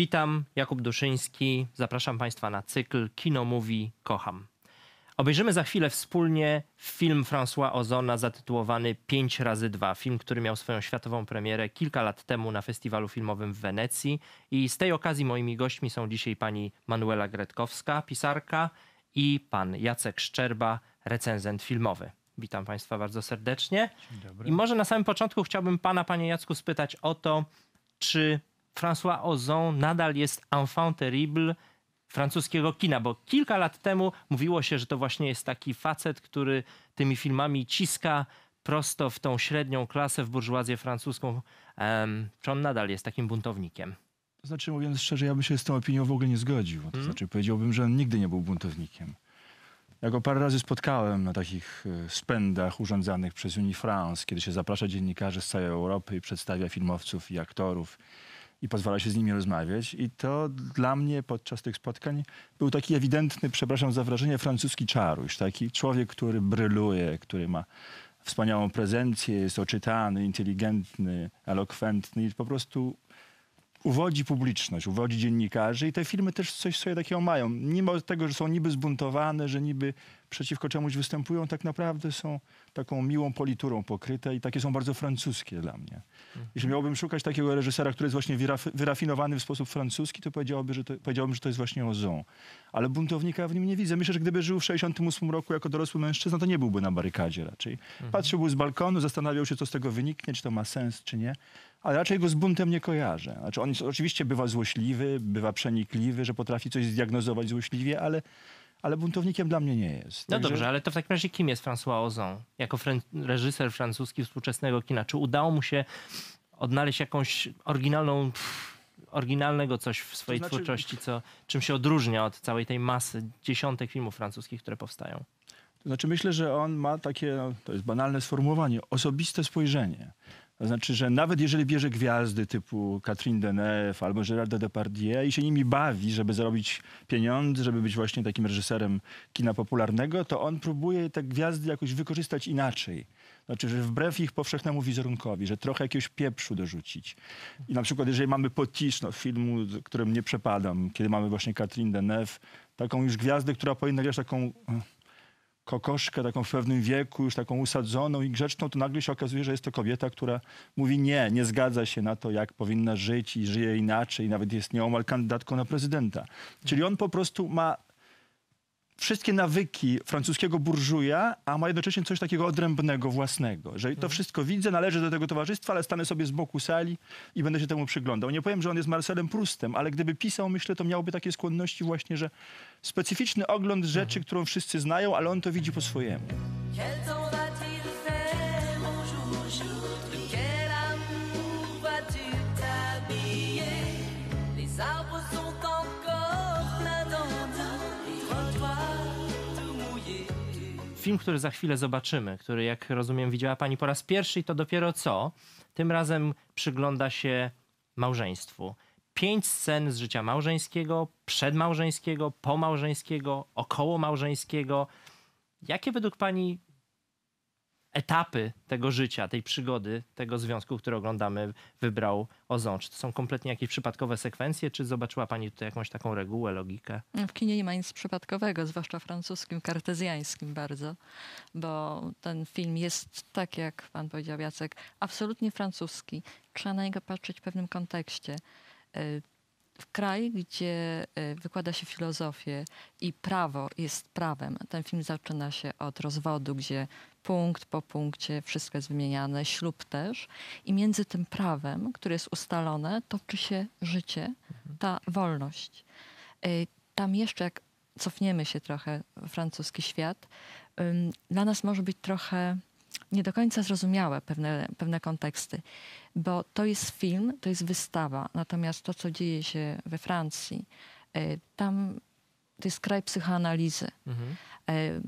Witam, Jakub Duszyński. Zapraszam Państwa na cykl Kino Mówi Kocham. Obejrzymy za chwilę wspólnie film François Ozona zatytułowany 5 razy 2 Film, który miał swoją światową premierę kilka lat temu na festiwalu filmowym w Wenecji. I z tej okazji moimi gośćmi są dzisiaj pani Manuela Gretkowska, pisarka i pan Jacek Szczerba, recenzent filmowy. Witam Państwa bardzo serdecznie. I może na samym początku chciałbym Pana, Panie Jacku, spytać o to, czy François Ozon nadal jest enfant terrible francuskiego kina, bo kilka lat temu mówiło się, że to właśnie jest taki facet, który tymi filmami ciska prosto w tą średnią klasę, w burżuazję francuską. Um, czy on nadal jest takim buntownikiem? To znaczy, mówiąc szczerze, ja bym się z tą opinią w ogóle nie zgodził. To Hmm? znaczy, powiedziałbym, że on nigdy nie był buntownikiem. Ja go parę razy spotkałem na takich e, spędach urządzanych przez Unifrance, kiedy się zaprasza dziennikarzy z całej Europy i przedstawia filmowców i aktorów i pozwala się z nimi rozmawiać. I to dla mnie podczas tych spotkań był taki ewidentny, przepraszam za wrażenie, francuski czaruś. Taki człowiek, który bryluje, który ma wspaniałą prezencję, jest oczytany, inteligentny, elokwentny i po prostu uwodzi publiczność, uwodzi dziennikarzy i te filmy też coś sobie takiego mają. Mimo tego, że są niby zbuntowane, że niby przeciwko czemuś występują, tak naprawdę są taką miłą politurą pokryte i takie są bardzo francuskie dla mnie. Jeśli miałbym szukać takiego reżysera, który jest właśnie wyraf- wyrafinowany w sposób francuski, to, powiedziałby, że to powiedziałbym, że to jest właśnie Ozon. Ale buntownika w nim nie widzę. Myślę, że gdyby żył w 68 roku jako dorosły mężczyzna, to nie byłby na barykadzie raczej. Patrzyłby z balkonu, zastanawiał się, co z tego wyniknie, czy to ma sens, czy nie. Ale raczej go z buntem nie kojarzę. Znaczy on oczywiście bywa złośliwy, bywa przenikliwy, że potrafi coś zdiagnozować złośliwie, ale, ale buntownikiem dla mnie nie jest. No Także- dobrze, ale to w takim razie kim jest François Ozon? Jako fran- reżyser francuski współczesnego kina. Czy udało mu się odnaleźć jakąś oryginalną, pff, oryginalnego coś w swojej To znaczy- twórczości, co, czym się odróżnia od całej tej masy dziesiątek filmów francuskich, które powstają? To znaczy myślę, że on ma takie, no, to jest banalne sformułowanie, osobiste spojrzenie. To znaczy, że nawet jeżeli bierze gwiazdy typu Catherine Deneuve albo Gérard Depardieu i się nimi bawi, żeby zarobić pieniądze, żeby być właśnie takim reżyserem kina popularnego, to on próbuje te gwiazdy jakoś wykorzystać inaczej. Znaczy, że wbrew ich powszechnemu wizerunkowi, że trochę jakiegoś pieprzu dorzucić. I na przykład, jeżeli mamy Potisz, no, filmu, którym nie przepadam, kiedy mamy właśnie Catherine Deneuve, taką już gwiazdę, która powinna grać taką kokoszkę taką w pewnym wieku, już taką usadzoną i grzeczną, to nagle się okazuje, że jest to kobieta, która mówi nie, nie zgadza się na to, jak powinna żyć i żyje inaczej, nawet jest nieomal kandydatką na prezydenta. Czyli on po prostu ma wszystkie nawyki francuskiego burżuja, a ma jednocześnie coś takiego odrębnego, własnego. Że to wszystko widzę, należy do tego towarzystwa, ale stanę sobie z boku sali i będę się temu przyglądał. Nie powiem, że on jest Marcelem Prustem, ale gdyby pisał, myślę, to miałby takie skłonności właśnie, że specyficzny ogląd rzeczy, którą wszyscy znają, ale on to widzi po swojemu. Quel amour vas-tu t'habiller Les arbres sont Film, który za chwilę zobaczymy, który jak rozumiem widziała pani po raz pierwszy i to dopiero co, tym razem przygląda się małżeństwu. Pięć scen z życia małżeńskiego, przedmałżeńskiego, pomałżeńskiego, około małżeńskiego. Jakie według pani etapy tego życia, tej przygody, tego związku, który oglądamy, wybrał Ozon? Czy to są kompletnie jakieś przypadkowe sekwencje, czy zobaczyła pani tutaj jakąś taką regułę, logikę? W kinie nie ma nic przypadkowego, zwłaszcza francuskim, kartezjańskim bardzo, bo ten film jest, tak jak pan powiedział Jacek, absolutnie francuski. Trzeba na niego patrzeć w pewnym kontekście. W kraj, gdzie y, wykłada się filozofię i prawo jest prawem, ten film zaczyna się od rozwodu, gdzie punkt po punkcie wszystko jest wymieniane, ślub też. I między tym prawem, które jest ustalone, toczy się życie, ta wolność. Y, Tam jeszcze, jak cofniemy się trochę w francuski świat, dla nas może być trochę nie do końca zrozumiałe pewne, pewne konteksty, bo to jest film, to jest wystawa, natomiast to, co dzieje się we Francji, y, tam to jest kraj psychoanalizy. Mhm. E,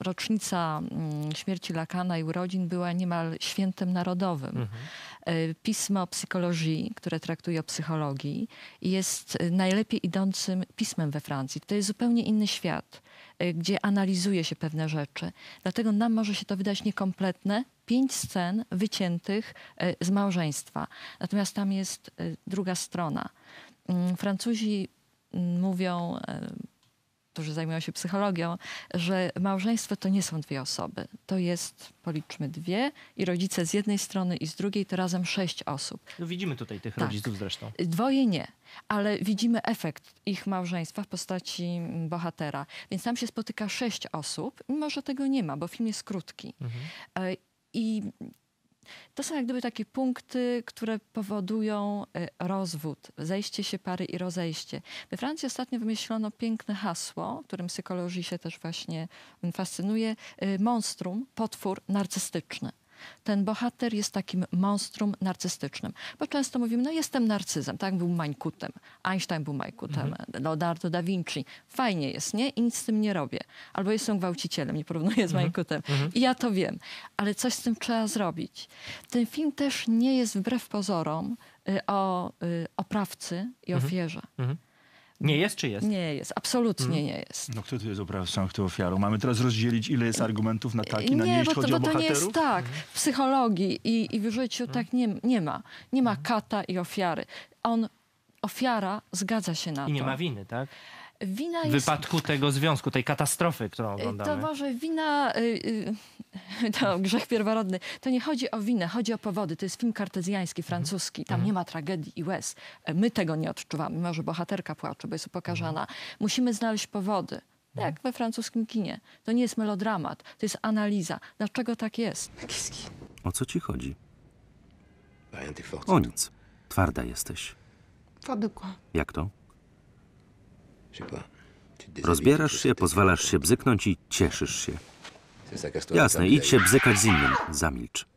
rocznica mm, śmierci Lakana i urodzin była niemal świętem narodowym. Mhm. E, Pismo psychologii, które traktuje o psychologii, jest e, najlepiej idącym pismem we Francji. To jest zupełnie inny świat, e, gdzie analizuje się pewne rzeczy. Dlatego nam może się to wydać niekompletne. Pięć scen wyciętych e, z małżeństwa. Natomiast tam jest e, druga strona. mm, Francuzi mm, mówią, którzy zajmują się psychologią, że małżeństwo to nie są dwie osoby. To jest, policzmy dwie i rodzice z jednej strony i z drugiej to razem sześć osób. No, widzimy tutaj tych Tak. rodziców zresztą. Dwoje nie, ale widzimy efekt ich małżeństwa w postaci bohatera. Więc tam się spotyka sześć osób, mimo że tego nie ma, bo film jest krótki. E, I to są jak gdyby takie punkty, które powodują e, rozwód, zejście się pary i rozejście. We Francji ostatnio wymyślono piękne hasło, którym psychologii się też właśnie fascynuje. e, Monstrum, potwór narcystyczny. Ten bohater jest takim monstrum narcystycznym. Bo często mówimy, no jestem narcyzem, tak był Mańkutem. Einstein był Mańkutem, Leonardo da Vinci. Fajnie jest, nie? I nic z tym nie robię. Albo jestem gwałcicielem, nie porównuję z Mańkutem. I ja to wiem. Ale coś z tym trzeba zrobić. Ten film też nie jest wbrew pozorom y, o y, oprawcy i ofierze. Nie jest czy jest? Nie jest, absolutnie Mhm. nie jest. No kto tu jest oprawcą, kto ofiarą? Mamy teraz rozdzielić, ile jest argumentów na tak i na nie, nie, jeśli bo to, chodzi bo o to nie jest tak. W psychologii i, i w życiu tak nie, nie ma. Nie ma kata i ofiary. On, ofiara zgadza się na I nie to. ma winy, tak? Wina W jest... wypadku tego związku, tej katastrofy, którą Y, oglądamy. To może wina, y, y, to grzech pierworodny. To nie chodzi o winę, chodzi o powody. To jest film kartezjański, francuski. Tam nie ma tragedii i łez. E, My tego nie odczuwamy, mimo że bohaterka płacze, bo jest upokarzana. Musimy znaleźć powody. Jak we francuskim kinie. To nie jest melodramat, to jest analiza. Dlaczego tak jest? O co ci chodzi? O nic. Twarda jesteś. Jak to? Rozbierasz się, pozwalasz się bzyknąć i cieszysz się. Jasne, idź się bzykać z innym. Zamilcz.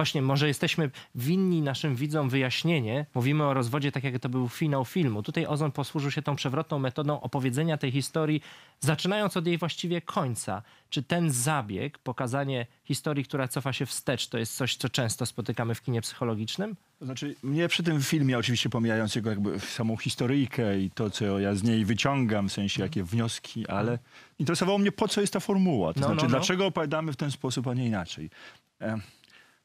Właśnie, może jesteśmy winni naszym widzom wyjaśnienie. Mówimy o rozwodzie tak, jak to był finał filmu. Tutaj Ozon posłużył się tą przewrotną metodą opowiedzenia tej historii, zaczynając od jej właściwie końca. Czy ten zabieg, pokazanie historii, która cofa się wstecz, to jest coś, co często spotykamy w kinie psychologicznym? To znaczy, mnie przy tym filmie, oczywiście pomijając jego jakby samą historyjkę i to, co ja z niej wyciągam, w sensie jakie wnioski, ale interesowało mnie, po co jest ta formuła. To No, znaczy, no, no. dlaczego opowiadamy w ten sposób, a nie inaczej. E,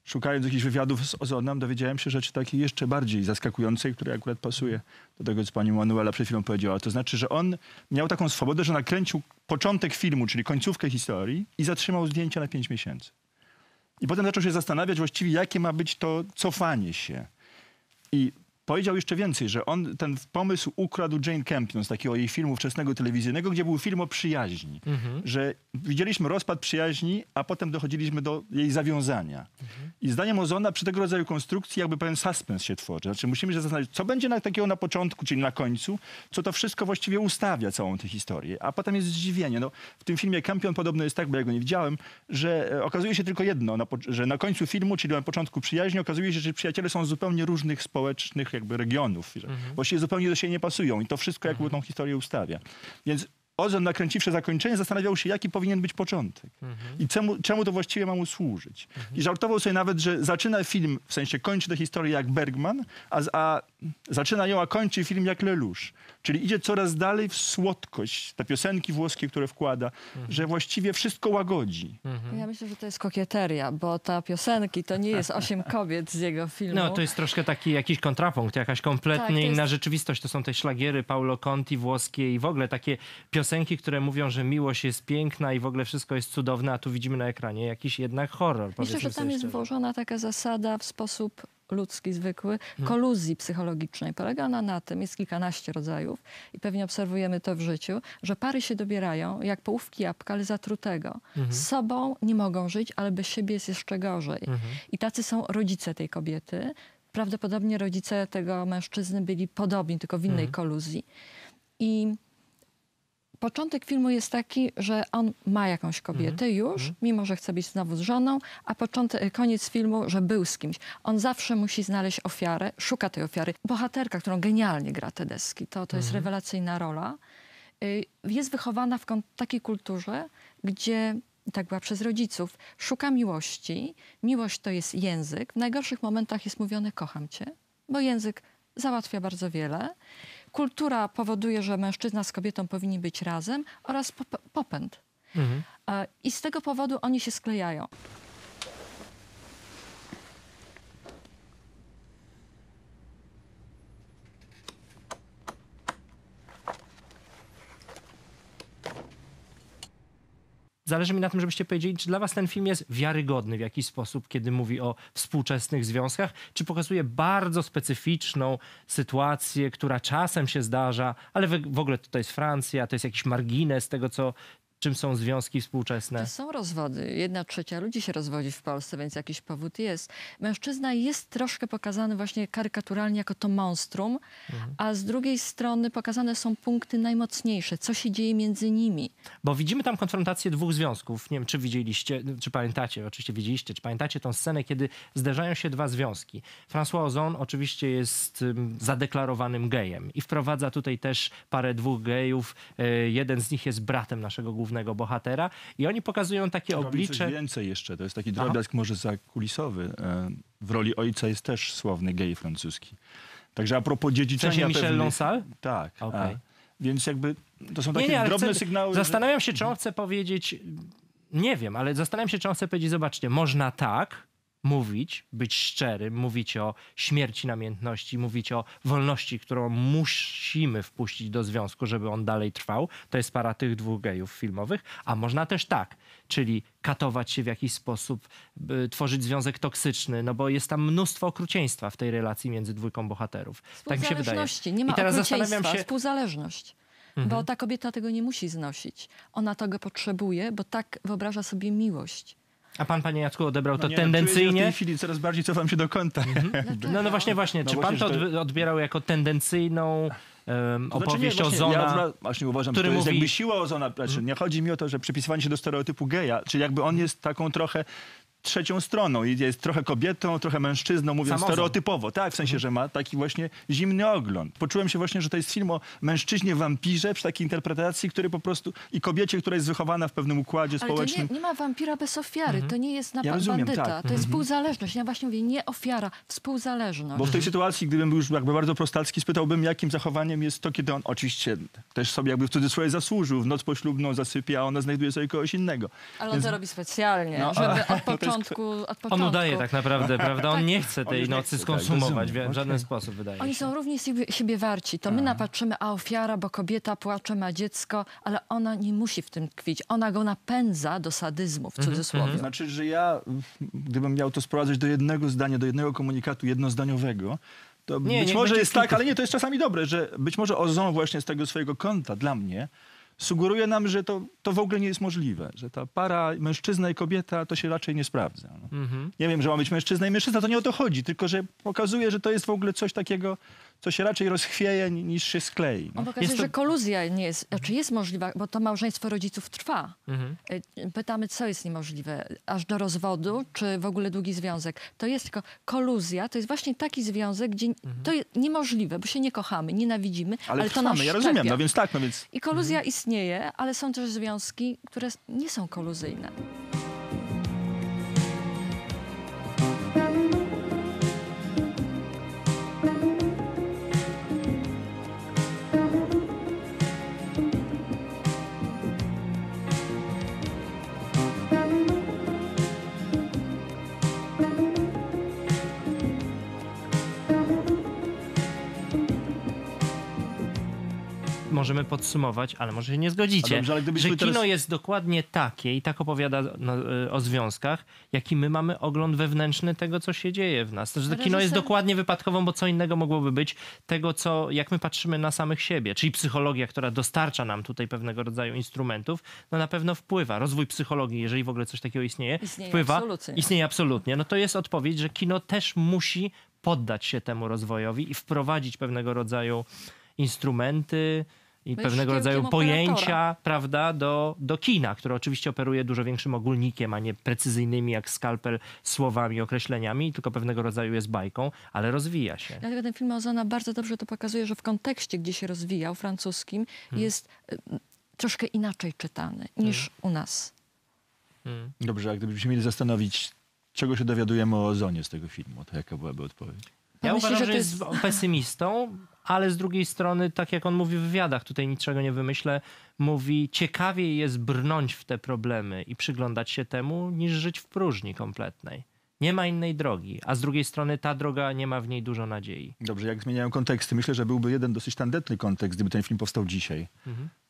szukając jakichś wywiadów z Ozonem, dowiedziałem się rzeczy takiej jeszcze bardziej zaskakującej, które akurat pasuje do tego, co pani Manuela przed chwilą powiedziała. To znaczy, że on miał taką swobodę, że nakręcił początek filmu, czyli końcówkę historii i zatrzymał zdjęcia na pięć miesięcy. I potem zaczął się zastanawiać właściwie, jakie ma być to cofanie się. I powiedział jeszcze więcej, że on ten pomysł ukradł Jane Campion z takiego jej filmu wczesnego telewizyjnego, gdzie był film o przyjaźni. Że widzieliśmy rozpad przyjaźni, a potem dochodziliśmy do jej zawiązania. I zdaniem Ozona przy tego rodzaju konstrukcji jakby pewien suspens się tworzy. Znaczy musimy się zastanowić, co będzie na, takiego na początku, czyli na końcu, co to wszystko właściwie ustawia całą tę historię. A potem jest zdziwienie. No, w tym filmie Campion podobno jest tak, bo ja go nie widziałem, że e, okazuje się tylko jedno, na, że na końcu filmu, czyli na początku przyjaźni, okazuje się, że przyjaciele są z zupełnie różnych społecznych jakby regionów. Że Właściwie zupełnie do siebie nie pasują i to wszystko jakby tą historię ustawia. Więc Ozon nakręciwszy zakończenie zastanawiał się, jaki powinien być początek. I czemu, czemu to właściwie ma mu służyć. I żartował sobie nawet, że zaczyna film, w sensie kończy tę historię jak Bergman, a, a zaczyna ją, a kończy film jak Lelouch. Czyli idzie coraz dalej w słodkość, te piosenki włoskie, które wkłada, że właściwie wszystko łagodzi. Ja myślę, że to jest kokieteria, bo ta piosenki to nie jest osiem kobiet z jego filmu. No, to jest troszkę taki jakiś kontrapunkt, jakaś kompletnie Tak, jest- inna rzeczywistość. To są te szlagiery Paulo Conti włoskie i w ogóle takie piosenki, które mówią, że miłość jest piękna i w ogóle wszystko jest cudowne, a tu widzimy na ekranie jakiś jednak horror. Myślę, że tam jest włożona taka zasada w sposób ludzki, zwykły, Hmm. koluzji psychologicznej. Polega ona na tym, jest kilkanaście rodzajów i pewnie obserwujemy to w życiu, że pary się dobierają jak połówki jabłka, ale zatrutego. Mhm. Z sobą nie mogą żyć, ale bez siebie jest jeszcze gorzej. Mhm. I tacy są rodzice tej kobiety. Prawdopodobnie rodzice tego mężczyzny byli podobni, tylko w innej Mhm. koluzji. I początek filmu jest taki, że on ma jakąś kobietę już, mimo że chce być znowu z żoną, a początek, koniec filmu, że był z kimś. On zawsze musi znaleźć ofiarę, szuka tej ofiary. Bohaterka, którą genialnie gra Tedeschi, to, to jest rewelacyjna rola, y, jest wychowana w takiej kulturze, gdzie tak była przez rodziców, szuka miłości. Miłość to jest język. W najgorszych momentach jest mówione kocham cię, bo język załatwia bardzo wiele. Kultura powoduje, że mężczyzna z kobietą powinni być razem oraz pop- popęd. Mhm. A, I z tego powodu oni się sklejają. Zależy mi na tym, żebyście powiedzieli, czy dla was ten film jest wiarygodny w jakiś sposób, kiedy mówi o współczesnych związkach, czy pokazuje bardzo specyficzną sytuację, która czasem się zdarza, ale w, ogóle to jest Francja, to jest jakiś margines tego, co, czym są związki współczesne. To są rozwody. Jedna trzecia ludzi się rozwodzi w Polsce, więc jakiś powód jest. Mężczyzna jest troszkę pokazany właśnie karykaturalnie jako to monstrum, a z drugiej strony pokazane są punkty najmocniejsze, co się dzieje między nimi. Bo widzimy tam konfrontację dwóch związków. Nie wiem, czy widzieliście, czy pamiętacie, oczywiście widzieliście, czy pamiętacie tą scenę, kiedy zderzają się dwa związki. François Ozon oczywiście jest ym, zadeklarowanym gejem i wprowadza tutaj też parę dwóch gejów. E, jeden z nich jest bratem naszego głównego bohatera i oni pokazują takie oblicze. więcej jeszcze. To jest taki drobiazg może zakulisowy. E, W roli ojca jest też słowny gej francuski. Także a propos dziedziczenia W sensie Michel pewnych- Lonsal? Tak. Okej. a, Więc jakby to są Nie, takie nie, ale drobne chcę, sygnały. że- Zastanawiam się, czy on chce powiedzieć. Nie wiem, ale zastanawiam się, czy on chce powiedzieć: zobaczcie, można tak mówić, być szczerym, mówić o śmierci namiętności, mówić o wolności, którą musimy wpuścić do związku, żeby on dalej trwał. To jest para tych dwóch gejów filmowych. A można też tak, czyli katować się w jakiś sposób, tworzyć związek toksyczny, no bo jest tam mnóstwo okrucieństwa w tej relacji między dwójką bohaterów. Tak mi się wydaje. Nie ma I teraz okrucieństwa, zastanawiam się, Mhm. współzależność. Bo ta kobieta tego nie musi znosić. Ona tego potrzebuje, bo tak wyobraża sobie miłość. A pan, panie Jacku, odebrał to No nie, Czuję, że tendencyjnie? w tej chwili coraz bardziej cofam się do kąta. No, no właśnie, właśnie. No Czy właśnie, pan to odbierał jako tendencyjną um, To znaczy nie, opowieść właśnie, Ozona? Ja właśnie uważam, który że to jest mówi- Mhm. jakby siła Ozona. Znaczy, Nie chodzi mi o to, że przypisywanie się do stereotypu geja, czyli jakby on jest taką trochę trzecią stroną i jest trochę kobietą, trochę mężczyzną, mówiąc stereotypowo. Tak, w sensie, że ma taki właśnie zimny ogląd. Poczułem się właśnie, że to jest film o mężczyźnie wampirze przy takiej interpretacji, który po prostu i kobiecie, która jest wychowana w pewnym układzie Ale to społecznym. nie, nie ma wampira bez ofiary. To nie jest napad Ja rozumiem, bandyta. tak. To jest współzależność. Ja właśnie mówię, nie ofiara, współzależność. Bo w tej sytuacji, gdybym był już jakby bardzo prostacki, spytałbym, jakim zachowaniem jest to, kiedy on oczywiście też sobie jakby w cudzysłowie zasłużył, w noc poślubną zasypia, a ona znajduje sobie kogoś innego. Ale on to robi specjalnie, No, żeby od to jest- początku, od początku... On udaje tak naprawdę, prawda? On nie chce tej nocy tak, skonsumować rozumiem. w żaden sposób, wydaje Oni się. są równie siebie, siebie warci. To my napatrzymy, a ofiara, bo kobieta płacze, ma dziecko, ale ona nie musi w tym tkwić. Ona go napędza do sadyzmu, w cudzysłowie. Znaczy, że ja, gdybym miał to sprowadzać do jednego zdania, do jednego komunikatu jednozdaniowego, to Nie, być może jest tak, ale nie, to jest czasami dobre, że być może Ozon właśnie z tego swojego kąta dla mnie sugeruje nam, że to, to w ogóle nie jest możliwe, że ta para mężczyzna i kobieta to się raczej nie sprawdza. No. Mhm. Nie wiem, że ma być mężczyzna i mężczyzna, to nie o to chodzi, tylko że pokazuje, że to jest w ogóle coś takiego, co się raczej rozchwieje ni- niż się sklei. No. On pokazuje, Jest to- że koluzja nie jest, znaczy jest możliwa, bo to małżeństwo rodziców trwa. Mhm. Y, Pytamy, co jest niemożliwe, aż do rozwodu, czy w ogóle długi związek. To jest tylko koluzja, to jest właśnie taki związek, gdzie to jest niemożliwe, bo się nie kochamy, nienawidzimy, ale, Ale, to nas trwamy, ja rozumiem, szczepia. no więc tak, no więc I koluzja istnieje, ale są też związki, które nie są koluzyjne. Możemy podsumować, ale może się nie zgodzicie, dobrze, że kino teraz- jest dokładnie takie i tak opowiada no, y, o związkach, jaki my mamy ogląd wewnętrzny tego, co się dzieje w nas. Że to kino jest dokładnie wypadkową, bo co innego mogłoby być tego, co, jak my patrzymy na samych siebie. Czyli psychologia, która dostarcza nam tutaj pewnego rodzaju instrumentów, no na pewno wpływa. Rozwój psychologii, jeżeli w ogóle coś takiego istnieje, Istnieje wpływa. absolutnie. Istnieje absolutnie. No to jest odpowiedź, że kino też musi poddać się temu rozwojowi i wprowadzić pewnego rodzaju instrumenty i No i pewnego rodzaju pojęcia, operatora. prawda, do, do kina, które oczywiście operuje dużo większym ogólnikiem, a nie precyzyjnymi jak skalpel słowami, określeniami, tylko pewnego rodzaju jest bajką, ale rozwija się. Dlatego ten film Ozona bardzo dobrze to pokazuje, że w kontekście, gdzie się rozwijał, francuskim, Hmm. jest y, troszkę inaczej czytany niż Hmm. u nas. Dobrze, a gdybyśmy mieli zastanowić, czego się dowiadujemy o Ozonie z tego filmu, to jaka byłaby odpowiedź? Ja Myślę, uważam, że że, jest- pesymistą, ale z drugiej strony, tak jak on mówi w wywiadach, tutaj niczego nie wymyślę, mówi ciekawiej jest brnąć w te problemy i przyglądać się temu, niż żyć w próżni kompletnej. Nie ma innej drogi, a z drugiej strony ta droga nie ma w niej dużo nadziei. Dobrze, jak zmieniają konteksty? Myślę, że byłby jeden dosyć tandetny kontekst, gdyby ten film powstał dzisiaj.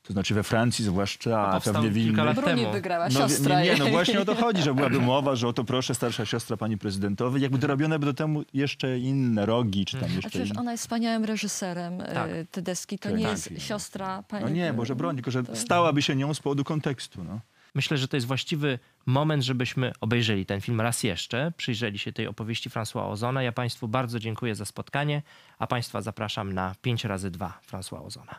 To znaczy we Francji zwłaszcza, a powstał pewnie w kilka innych. lat Bruni temu. wygrała, No, siostra nie, nie, no jej. właśnie o to chodzi, że byłaby mowa, że oto proszę, starsza siostra pani prezydentowej. Jakby dorobione by do temu jeszcze inne rogi, czy tam A jeszcze przecież inne. ona jest wspaniałym reżyserem Tak. tak. Tedeski. To Tak. nie Tak. jest siostra pani. No nie, Boże broń, tylko że stałaby się nią z powodu kontekstu. No. Myślę, że to jest właściwy moment, żebyśmy obejrzeli ten film raz jeszcze, przyjrzeli się tej opowieści François Ozona. Ja Państwu bardzo dziękuję za spotkanie, a Państwa zapraszam na 5 razy 2 François Ozona.